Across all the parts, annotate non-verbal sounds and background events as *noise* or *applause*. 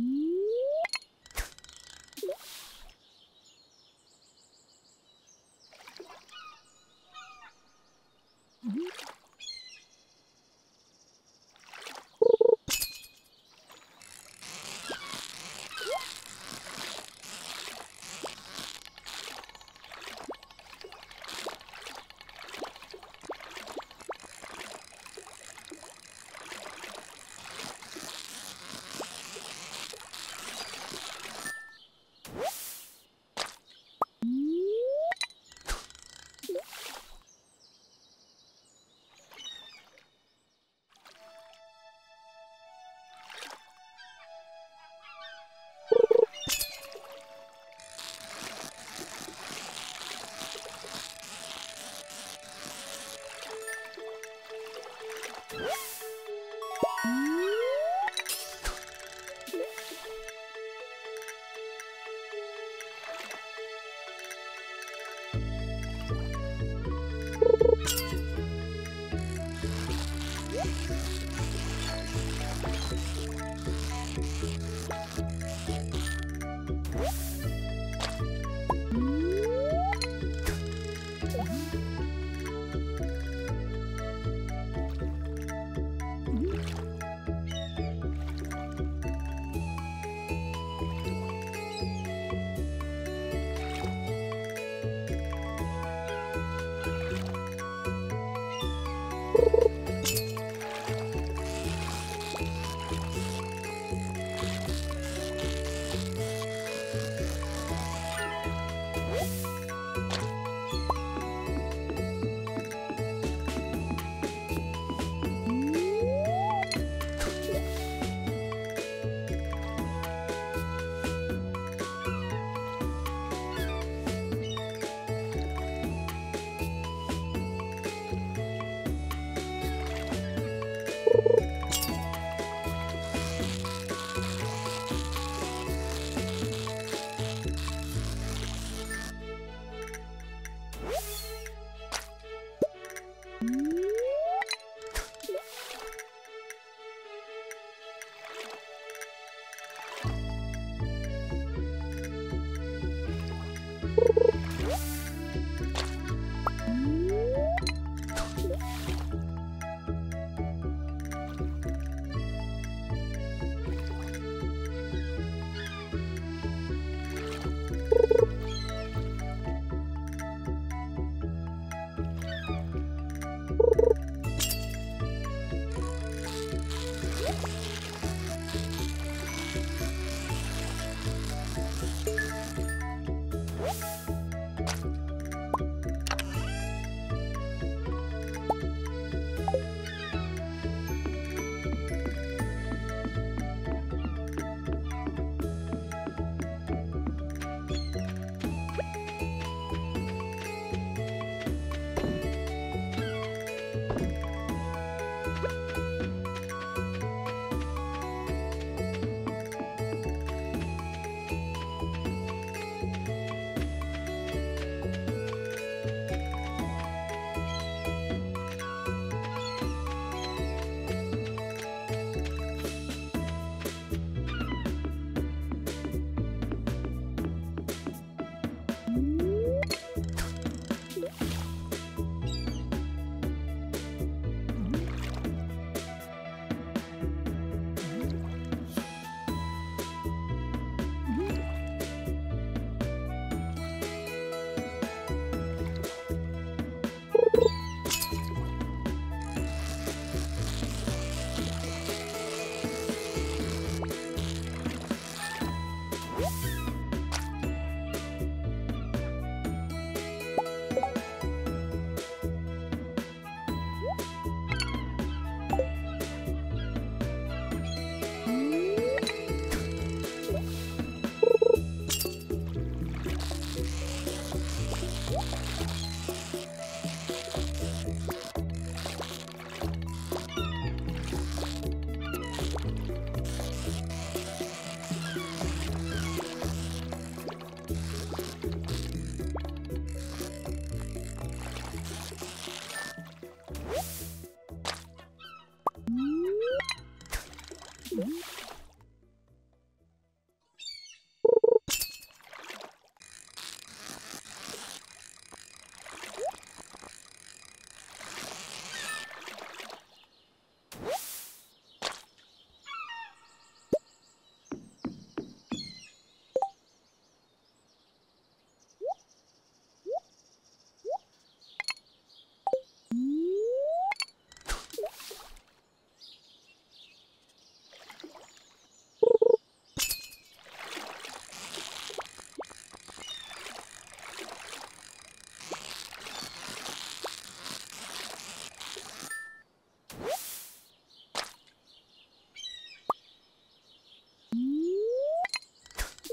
Mm-hmm.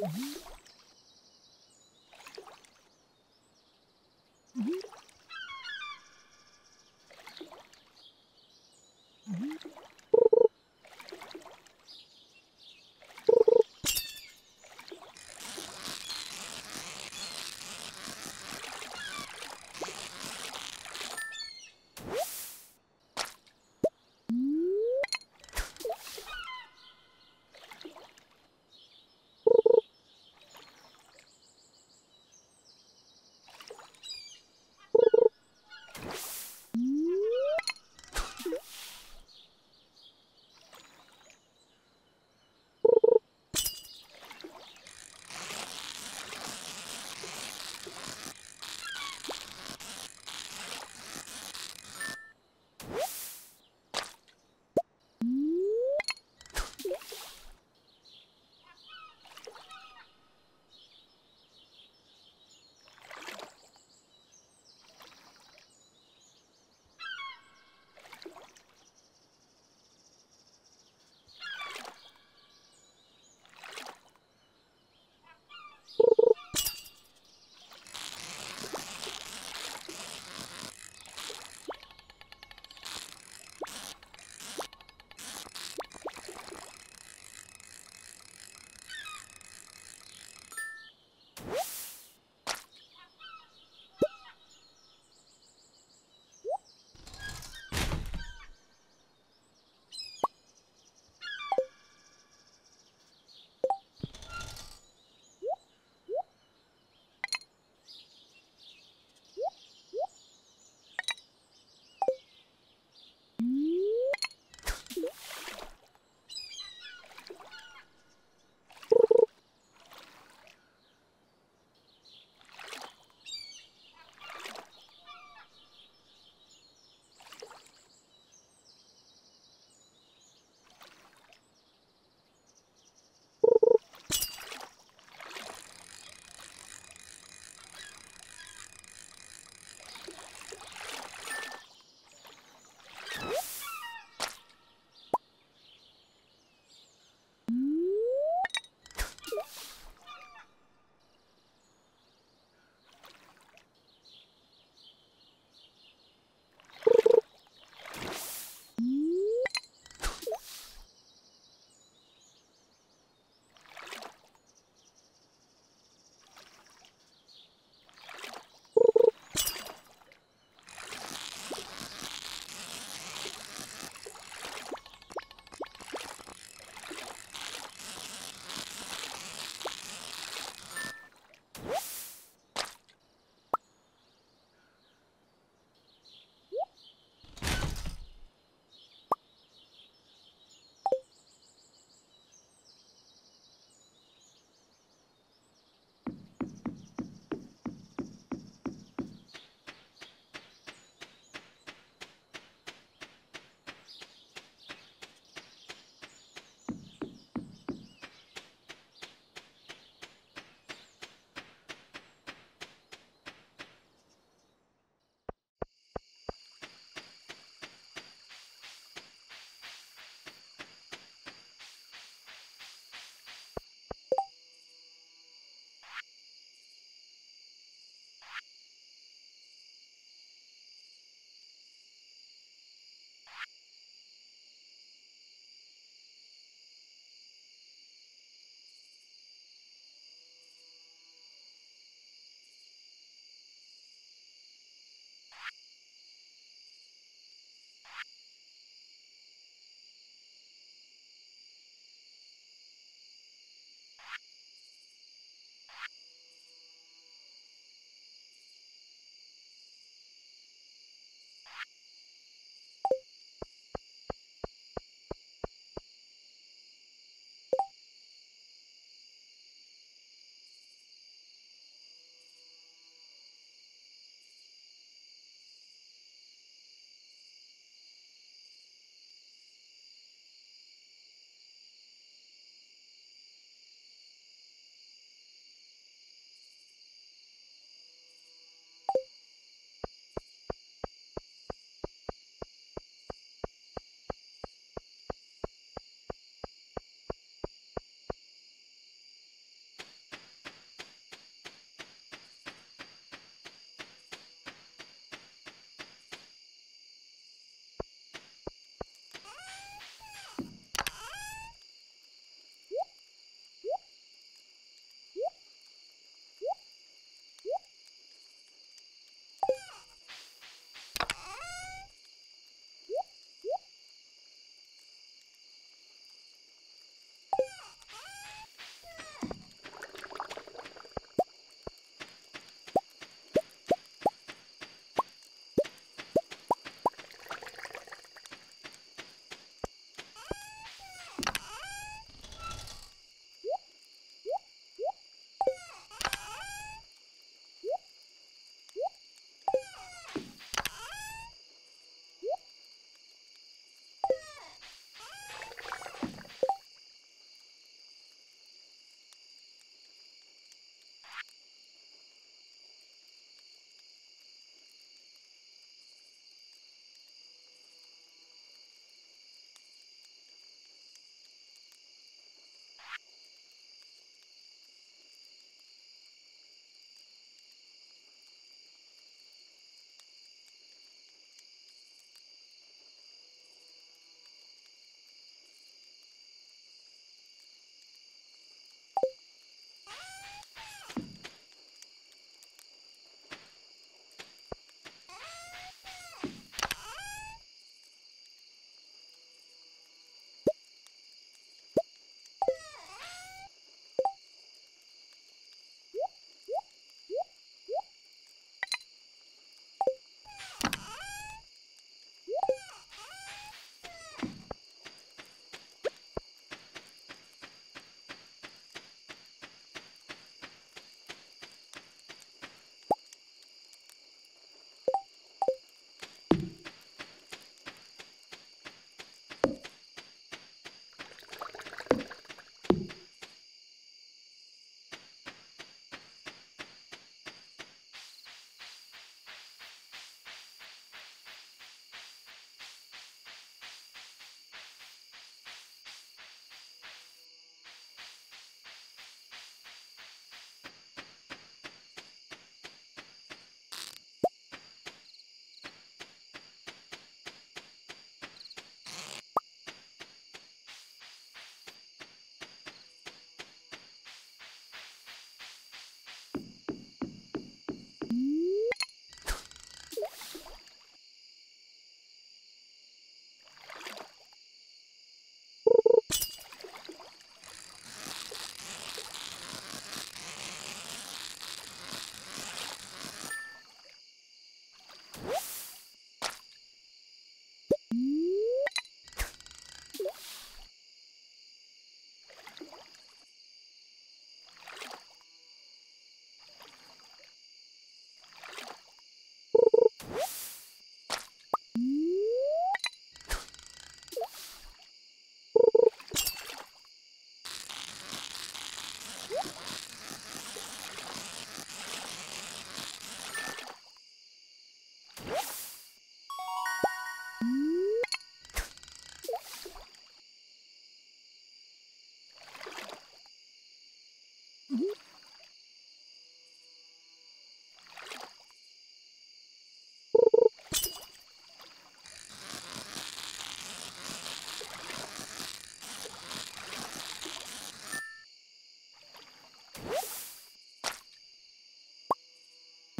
Mm-hmm.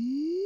Mm-hmm.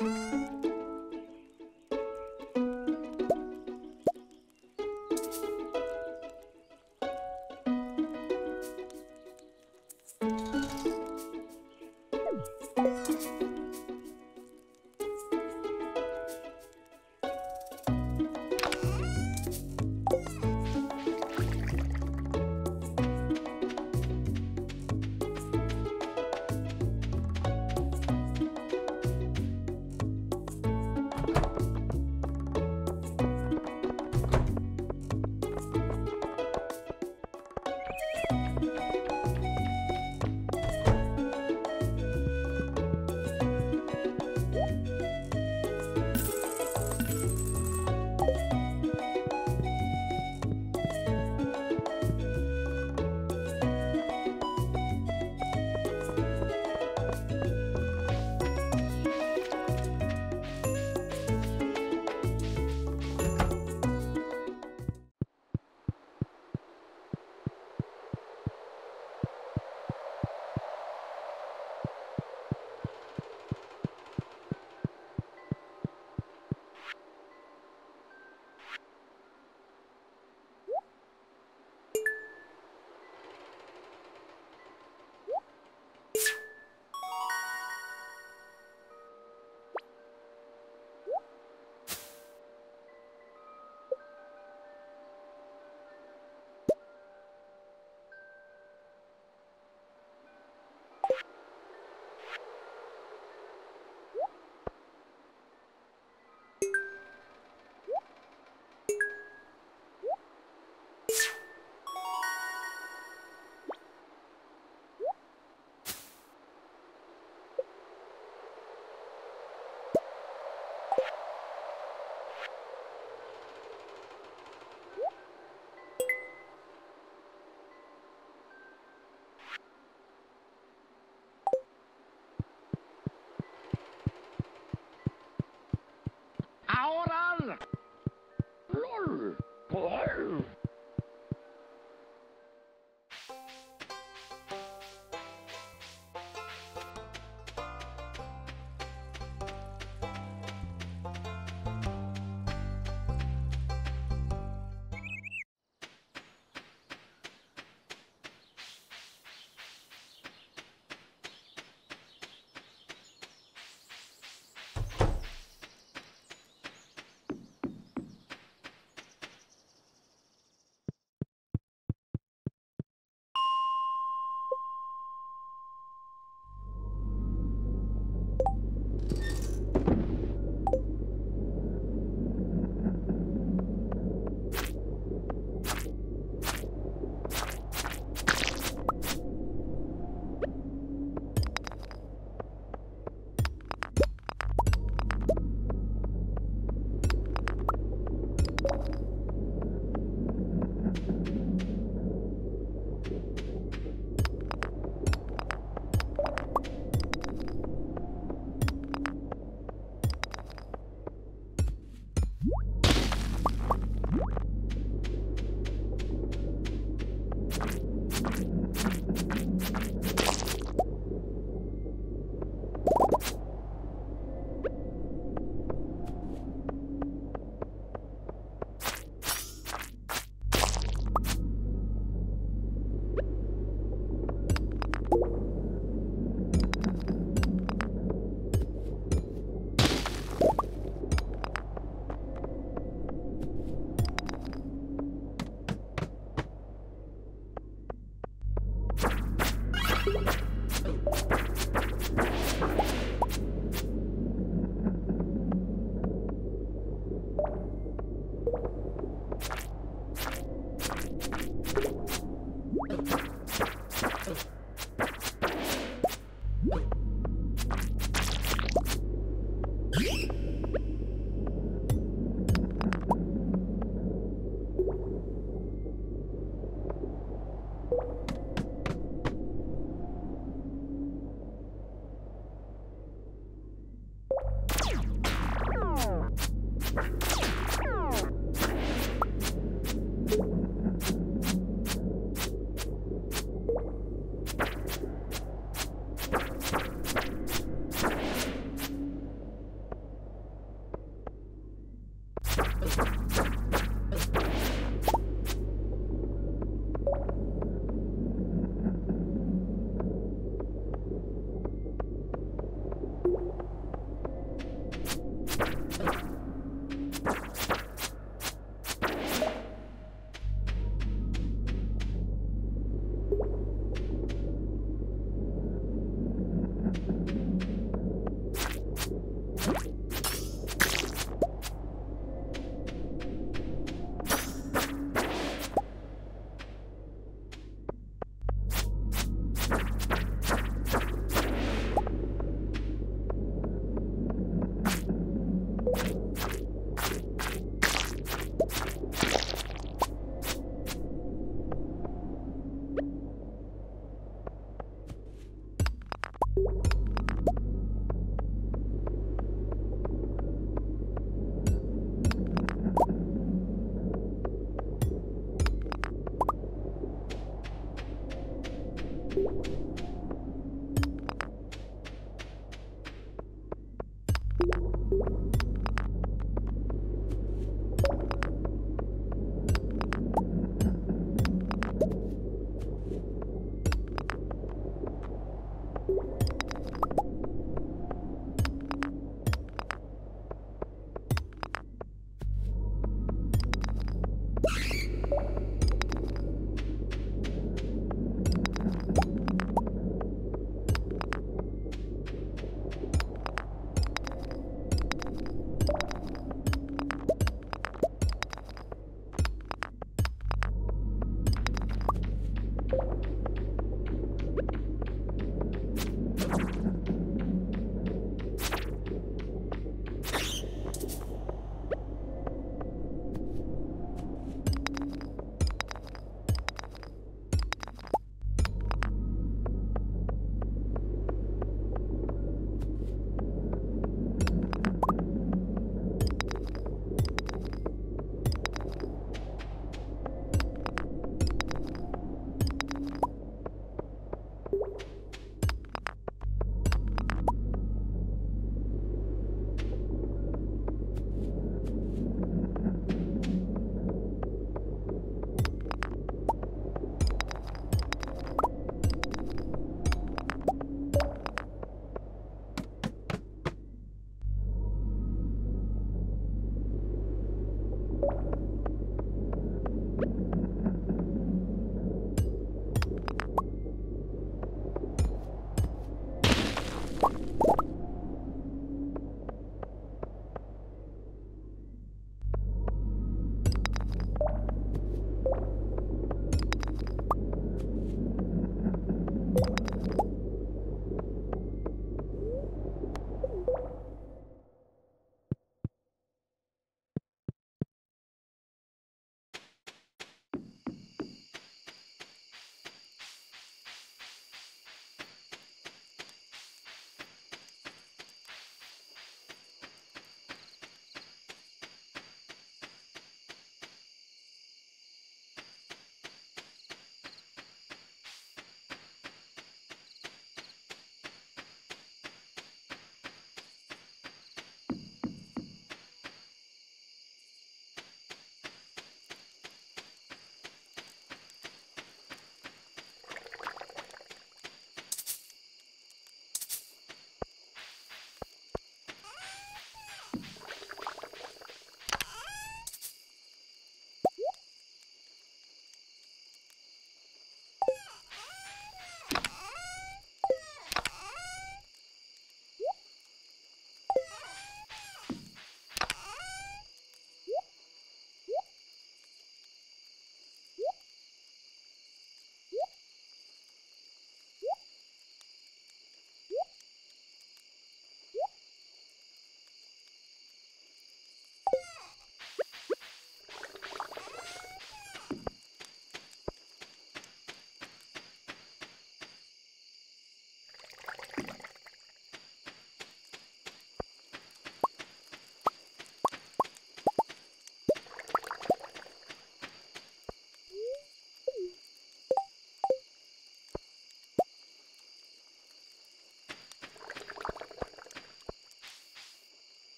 Música Ahora. LOL. LOL.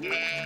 Yeah.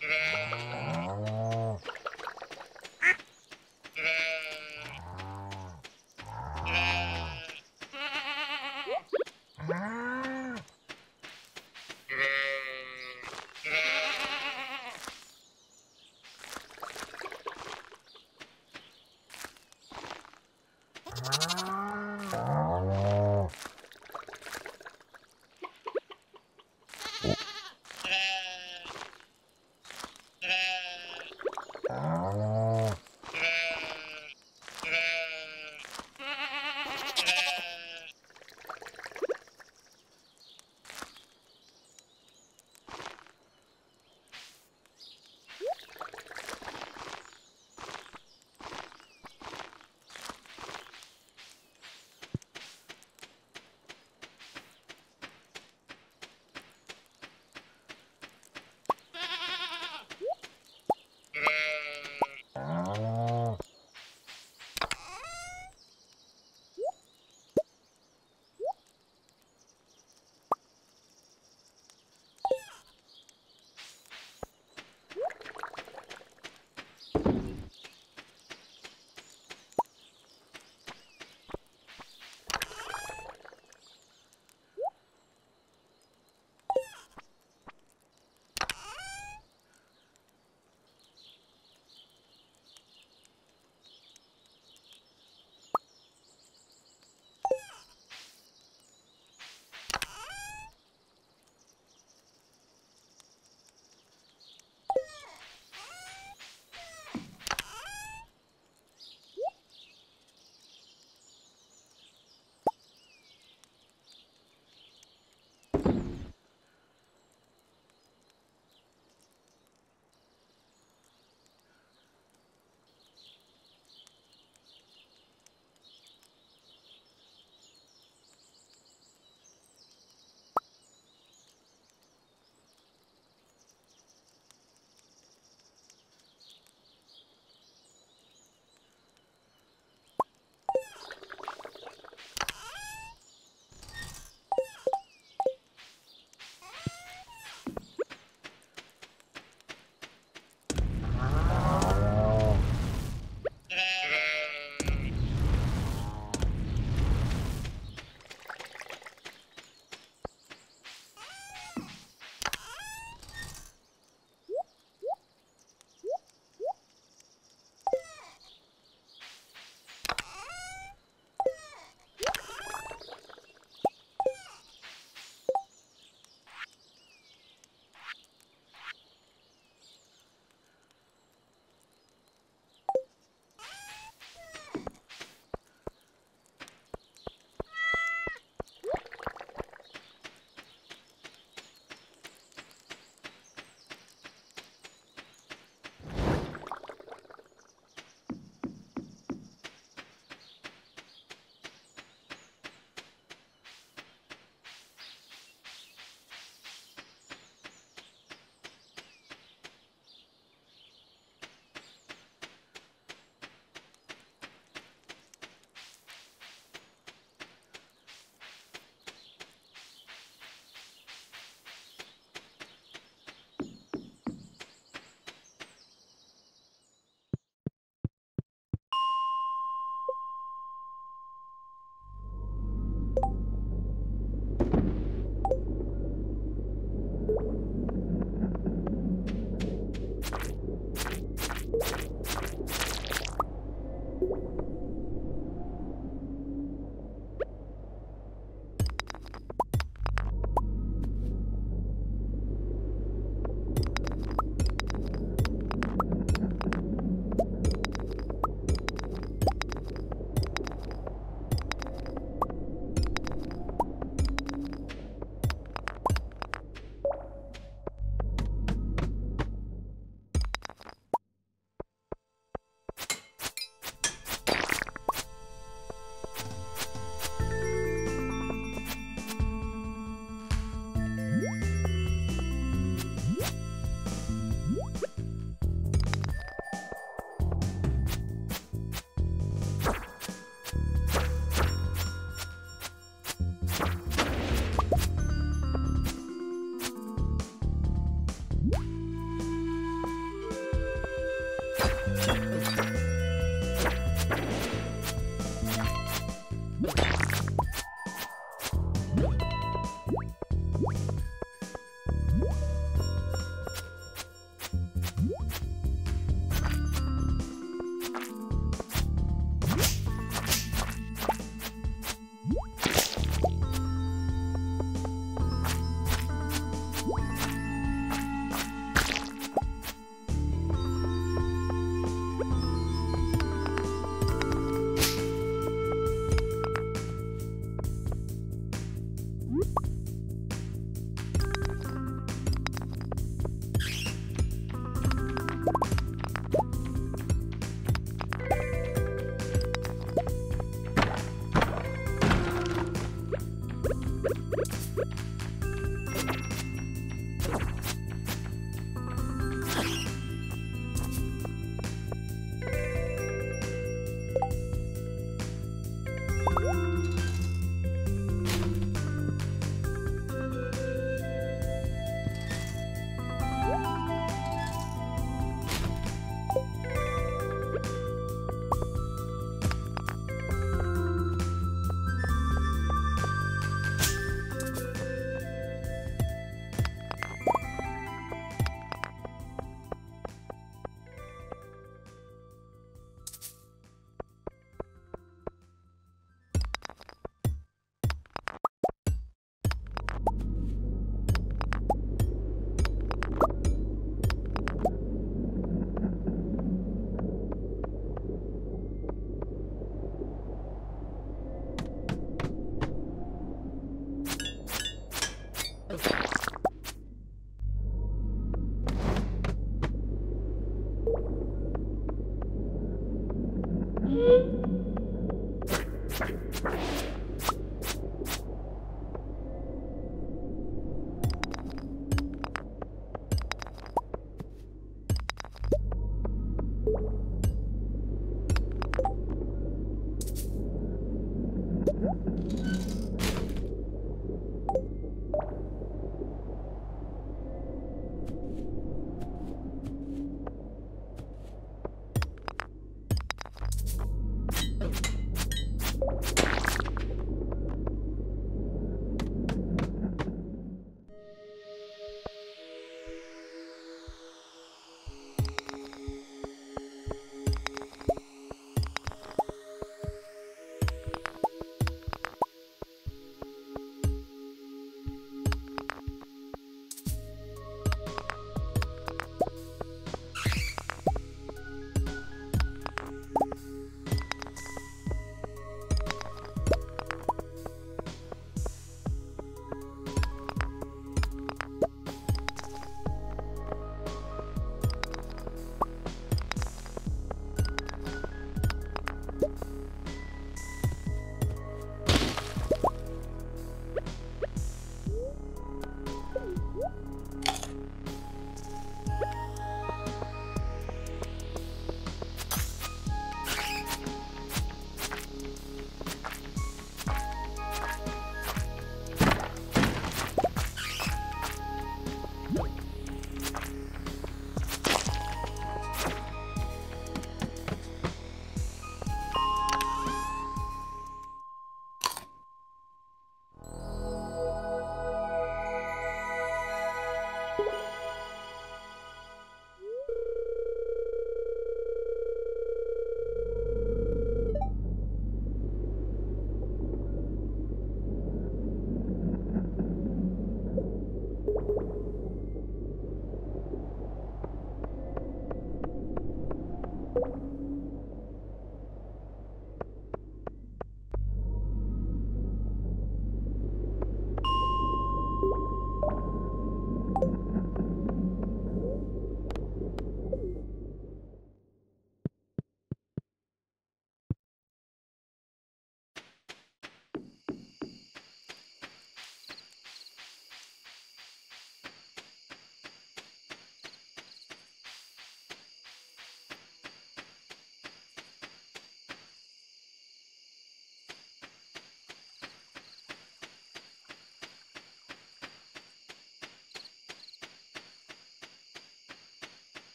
Yeah.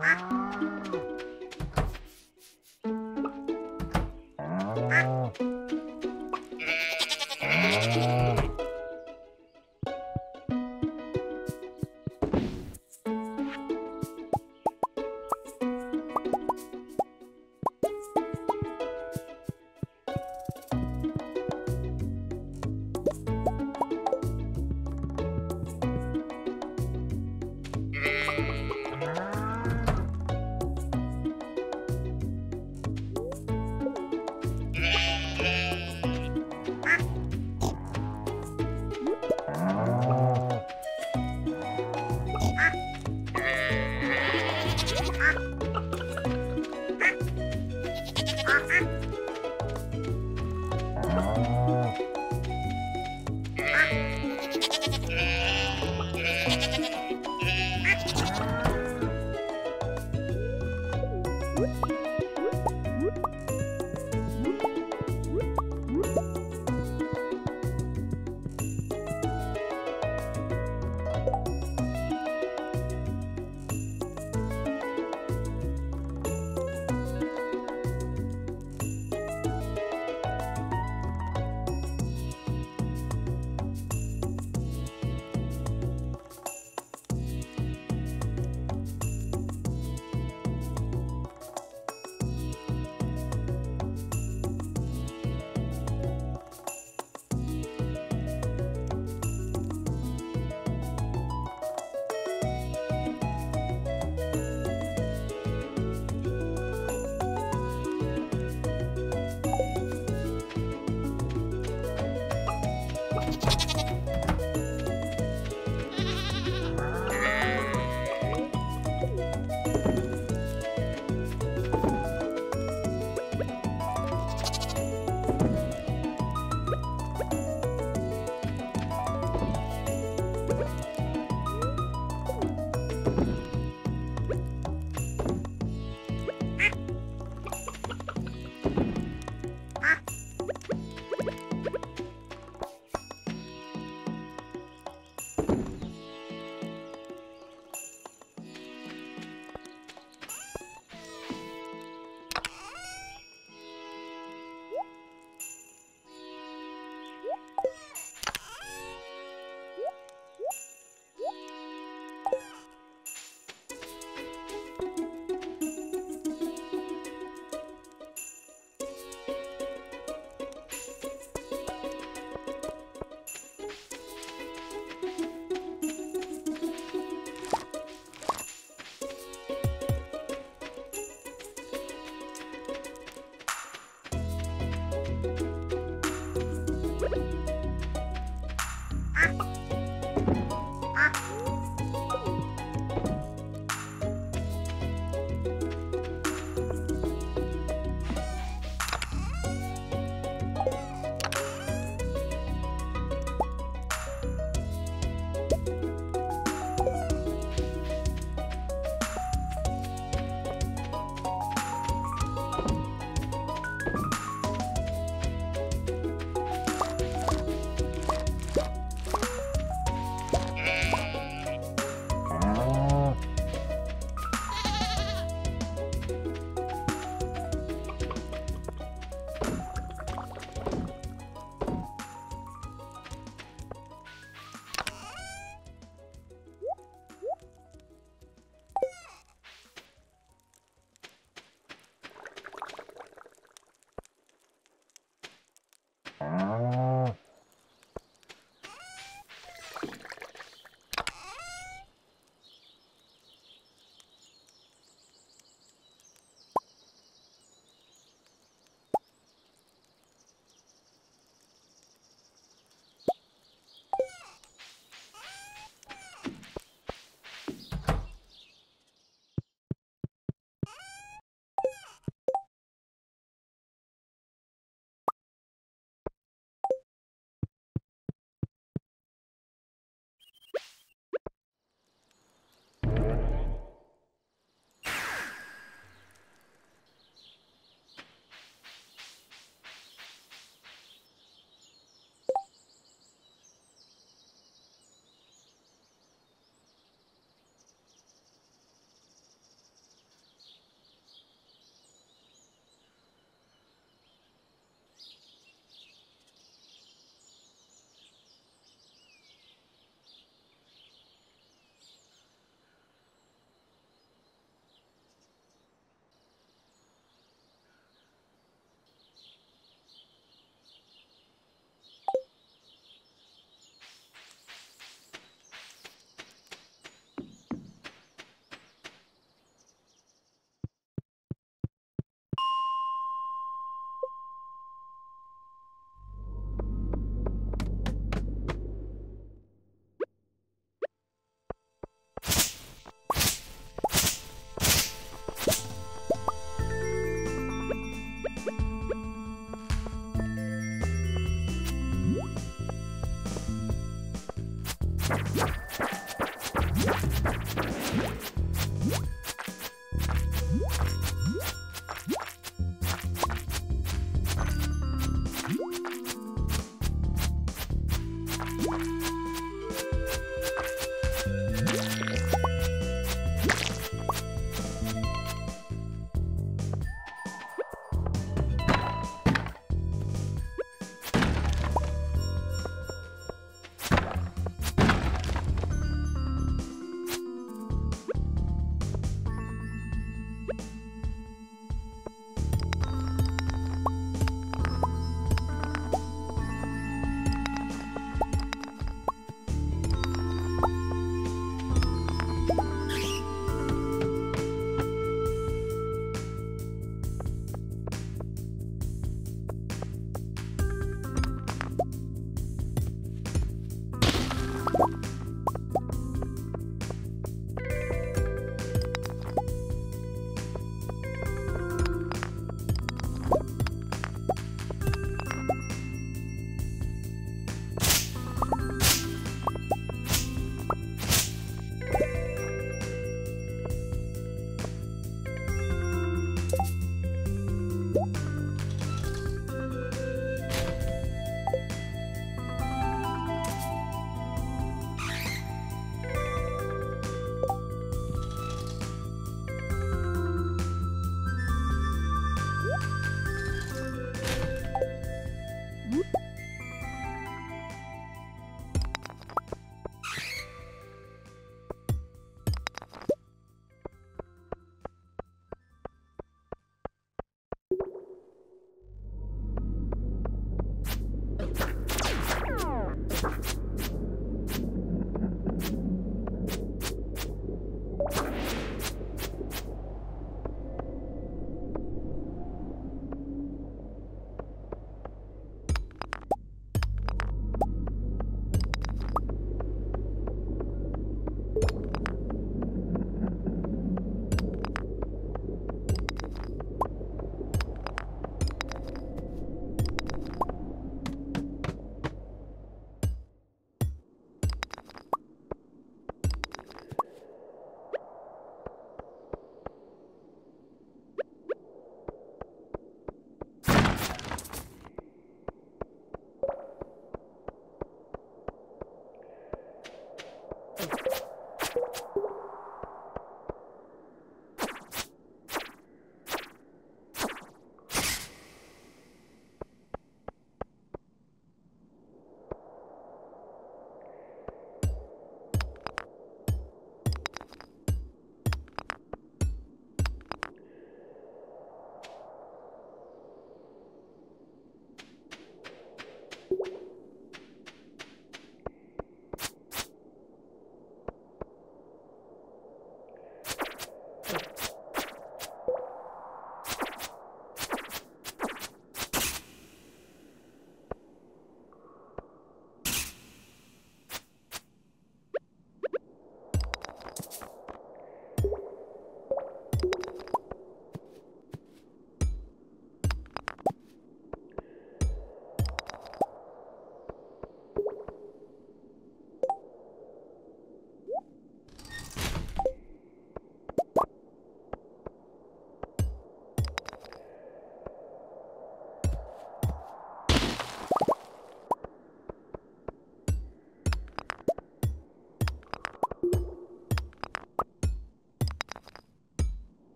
Ah! *laughs*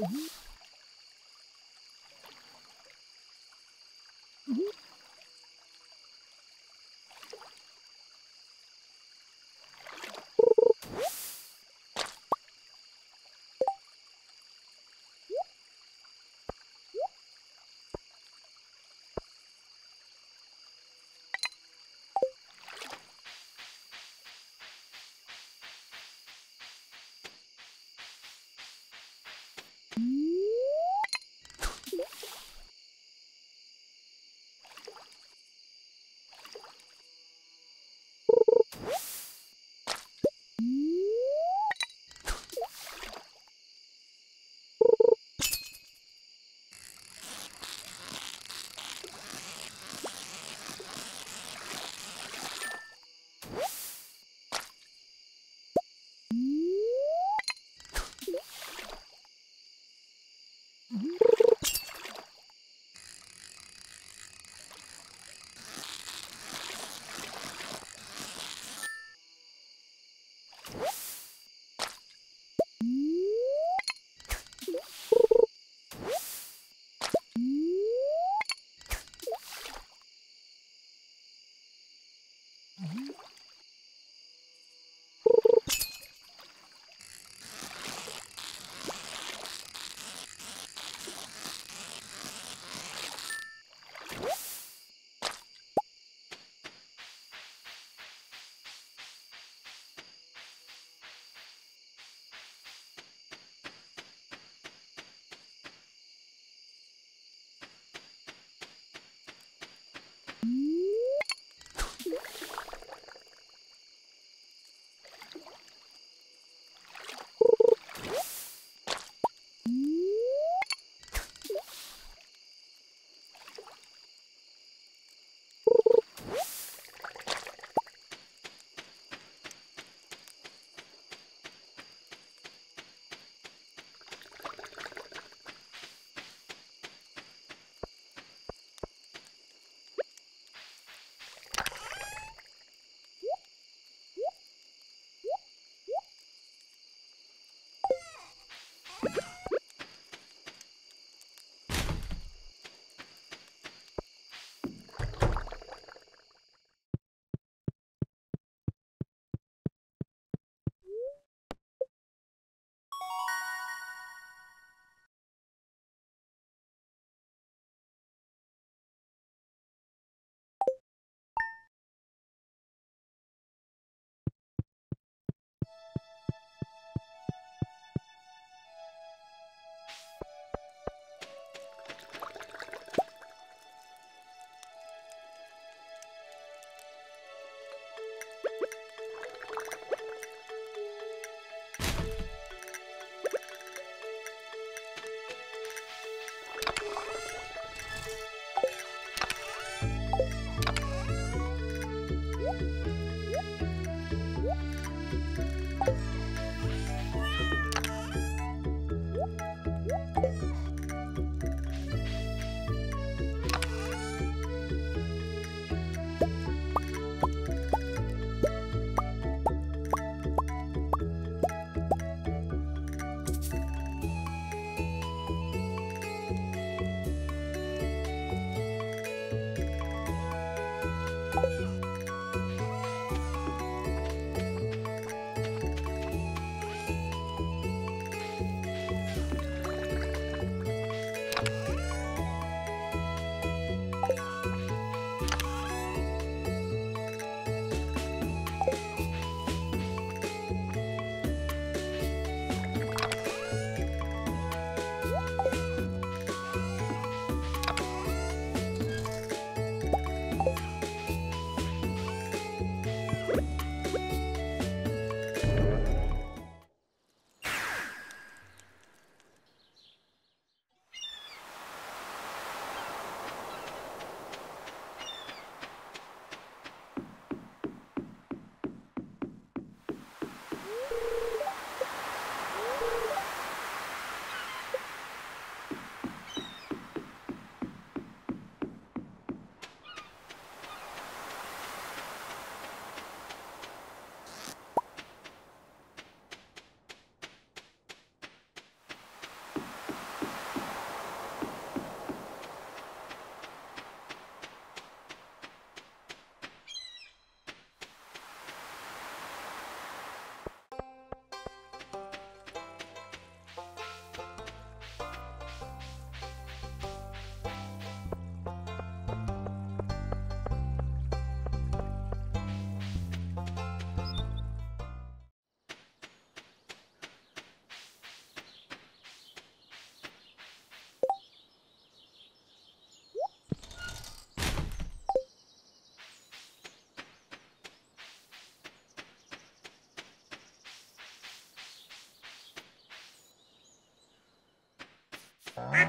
Mm-hmm. Ah.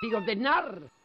digo, de nar.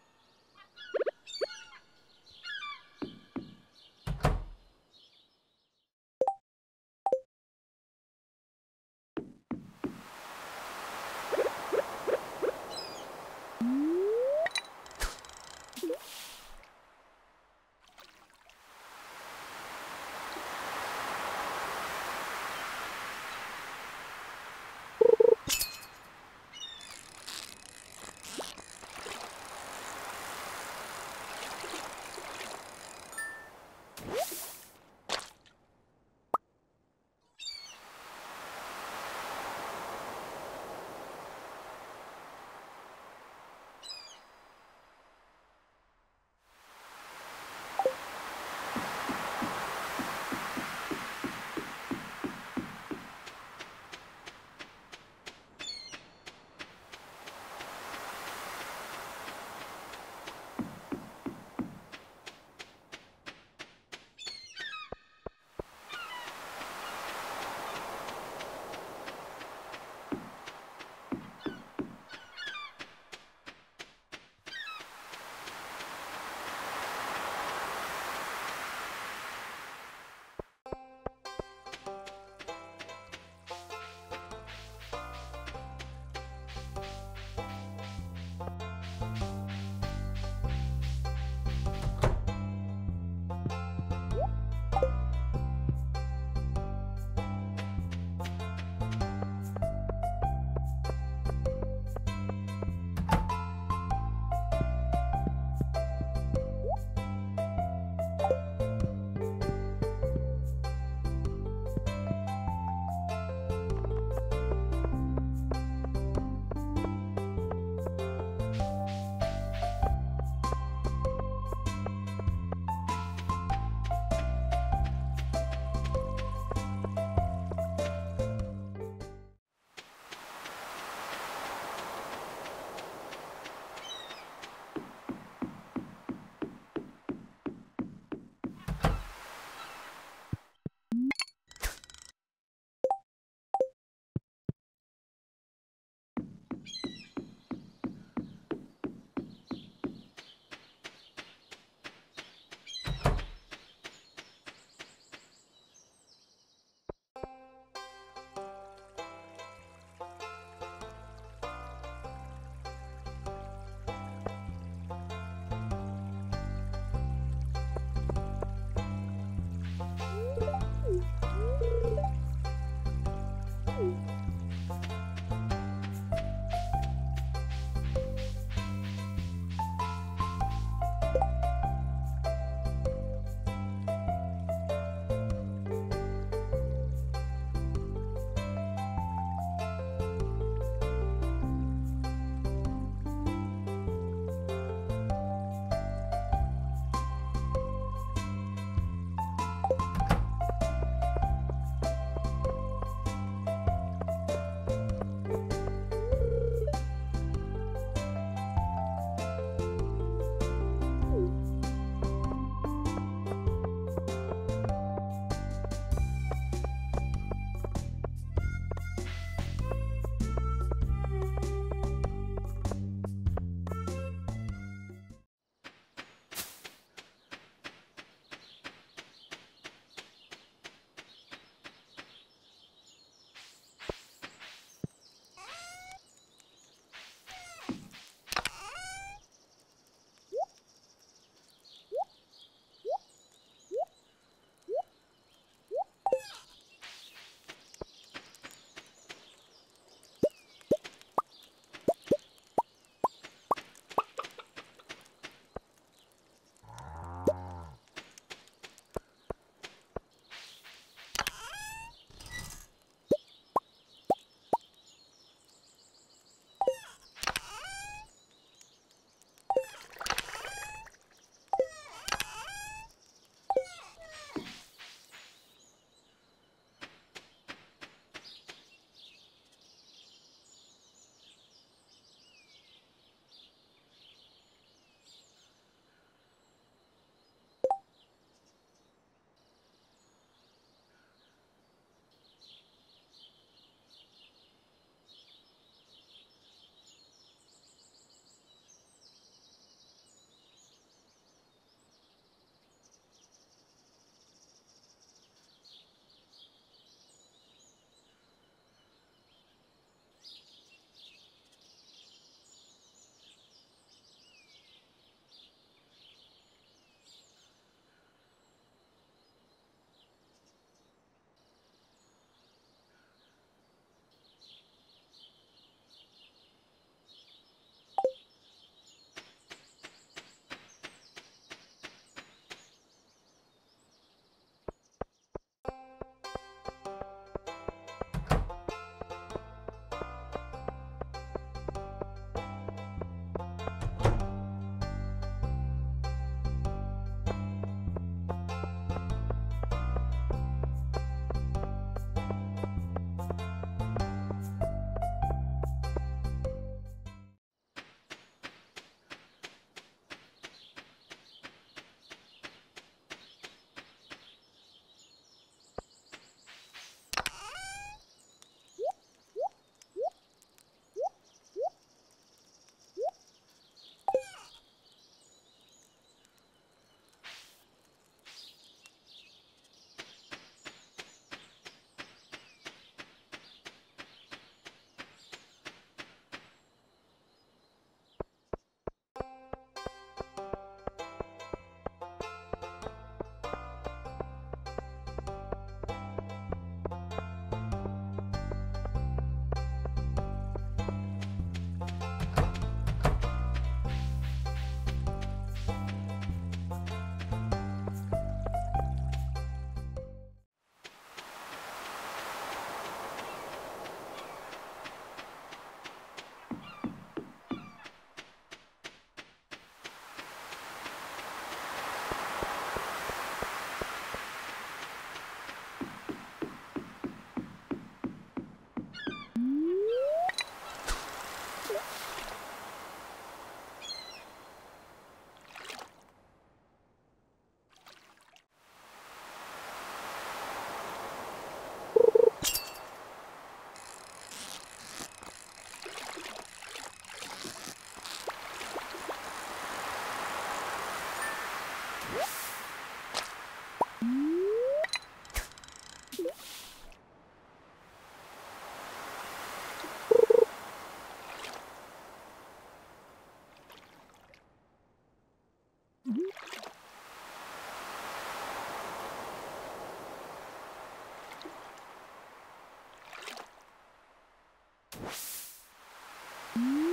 Whoop!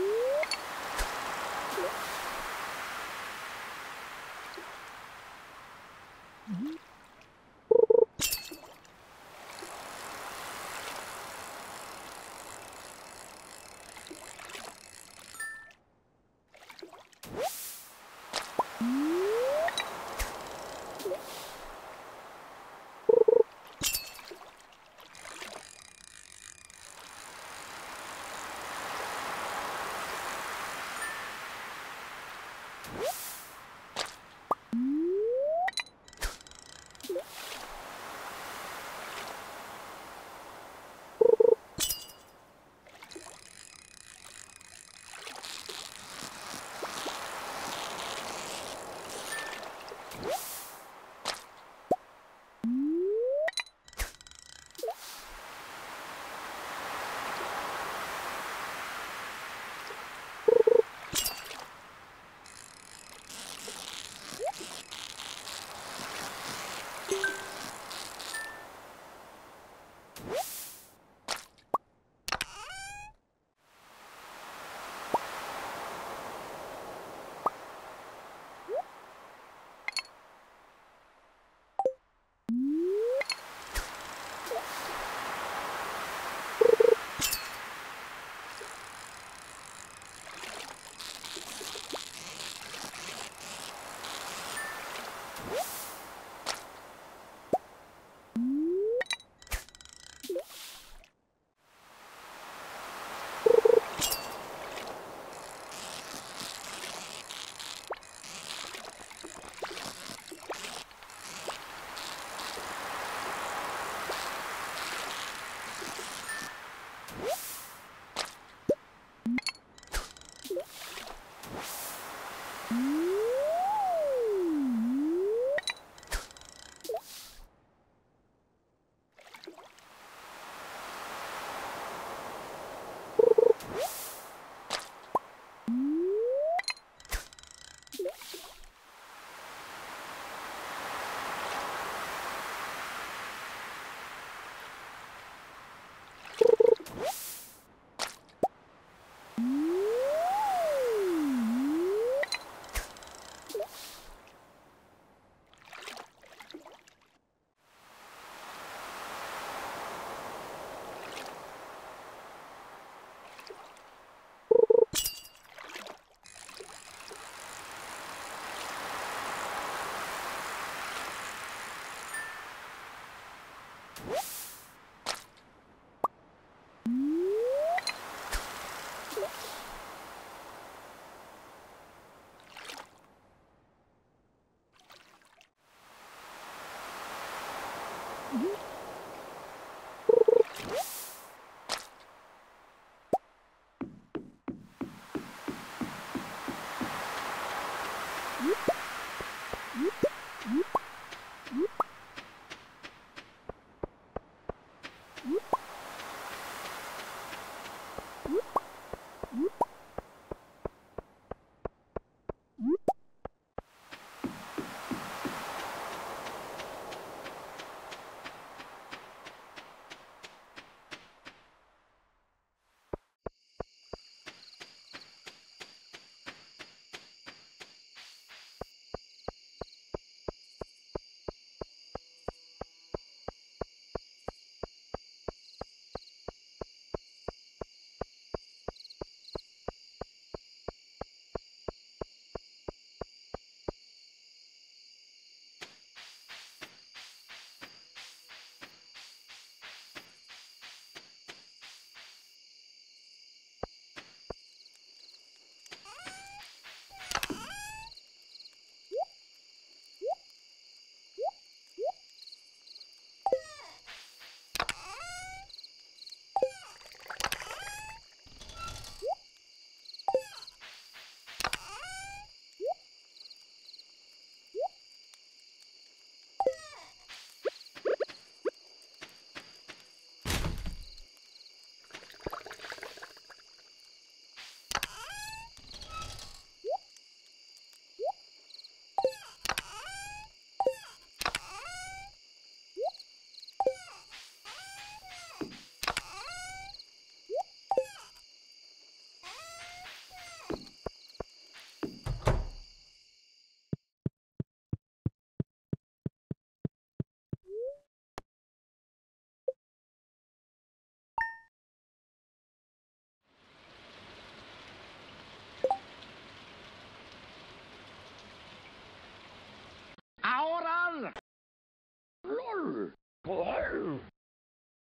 Mm-hmm.